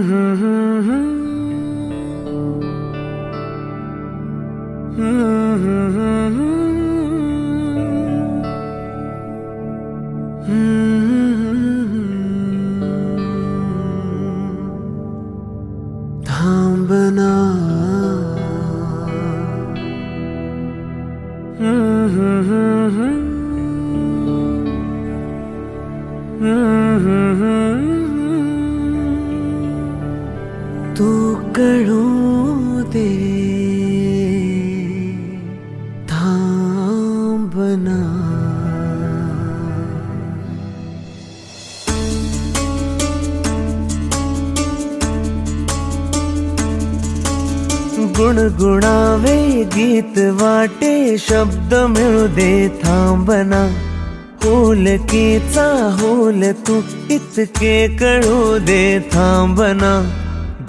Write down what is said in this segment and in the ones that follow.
Mm-hmm. mm-hmm. mm-hmm. तू कड़ों दे गुण बना। गुणगुणावे गीत वाटे, शब्द मिळू दे थांबना होलकेचा होल तू, इतके कळू दे थांबना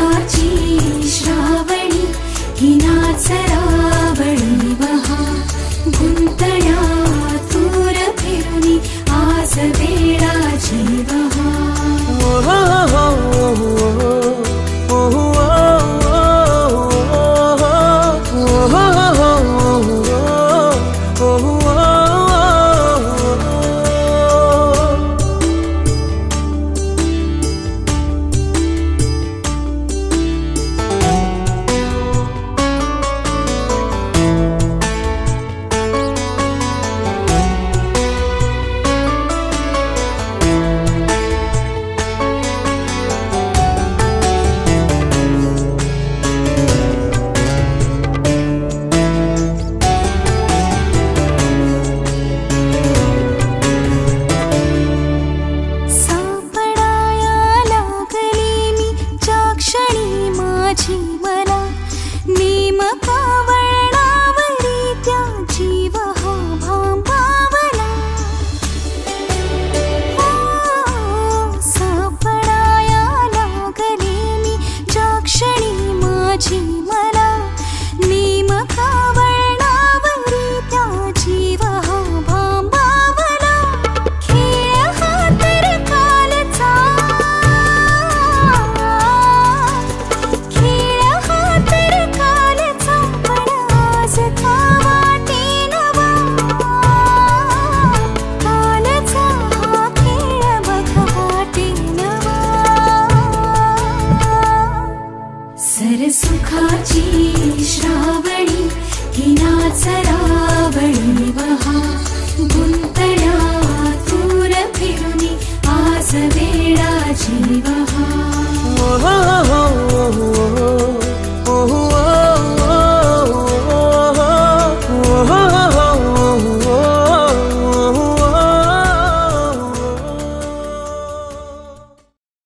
Hot सरावणिवः गुन्तया गुप्तरातूरभि आसवे।